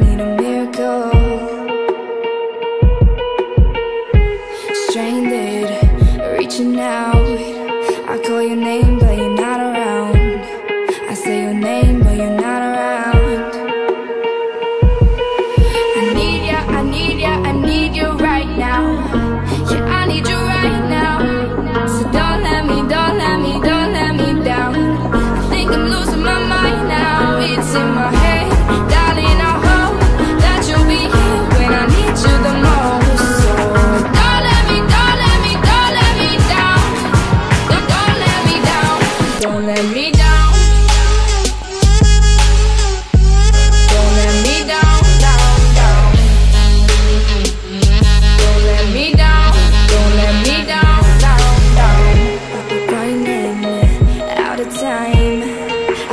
need a miracle. Stranded, reaching out. I call your name but you're not around. I say your name but you're not around. I need ya, I need ya, I need you right now. Yeah, I need you right now. So don't let me, don't let me, don't let me down. I think I'm losing my mind now. It's in my